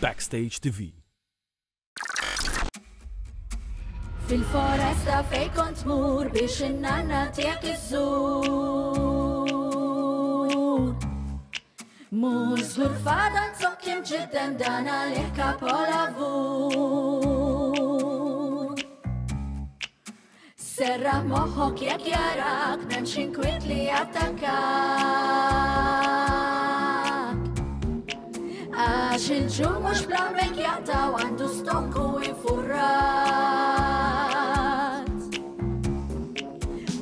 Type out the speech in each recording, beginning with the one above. Backstage TV. Fil-foresta fej kont mur biex in-nanna tijak iżżur. Mur zgur fada tzokkim ġidden dan għalih kapolavur. Serra moħok jak jarak, nemxin kwit li attakar. xilġu mux blamel jata għandu stonku ifurrat.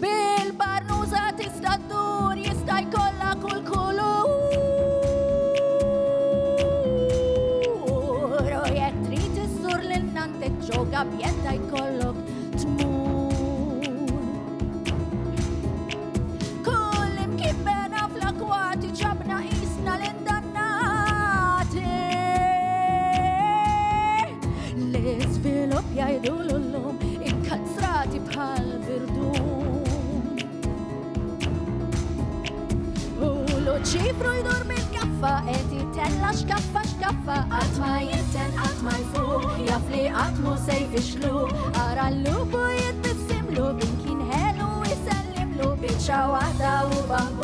Bil-barnuza tista d-dur jista jkolla kull kulur. Jek trid issur l-nante ġoga bjetta jkollok tmur. il-rob jajdulu l-lum Ikkazzrati bħal birdum U l-ċifru jidur min kaffa Eti tella xkaffa xkaffa Atma jinten atma jfu Jafli atmu sejf ixlu Ara l-lupu jittissimlu Bin kien helu jisellimlu Bicċa wahda u bambu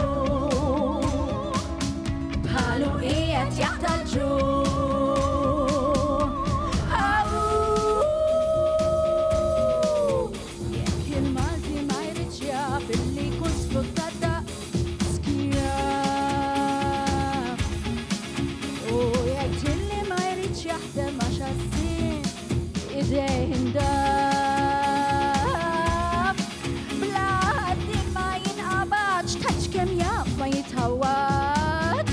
naħdem għax għassin idejn dab. Bla għaddin ma jinqabax, taċ kem jaf ma jitħawax.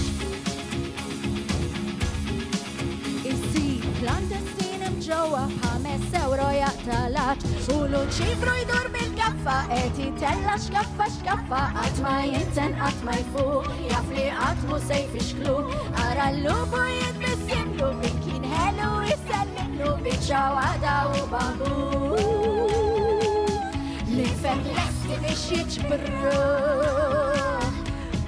Issi klandestin imġowa bħames euro jaqtalax, u l-ċifru jdur bil-kaffa, eti tella xkaffa xkaffa, għatma jinten għatma jfu, jafli għatmu sejf iċklu, għara l-lubu jitbis li mixieċ birra.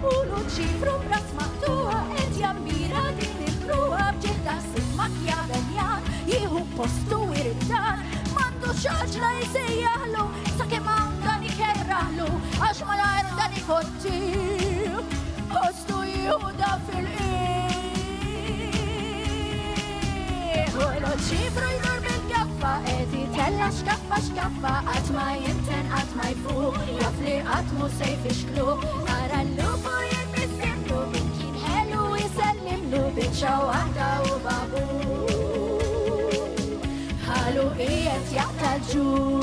U luċi frum ras maqtuħa, et jammira din il-kruħa, bġiħda simmakja benjan, jihu postu irritan, mandu xaġla jisejjaħlu, sa' kem għandan ikerraħlu, għax ma l-għardan ikotti, postu jihuda fil-qiq. U luċi frum bil-gaffa, edi tella xkaffa xkaffa, għatma jinten همه صيف شكله قرا ويتبسم له بنكين حلو ويسلم له بتشوهدا وبابو حالو ايه يعتجو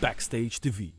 Backstage TV.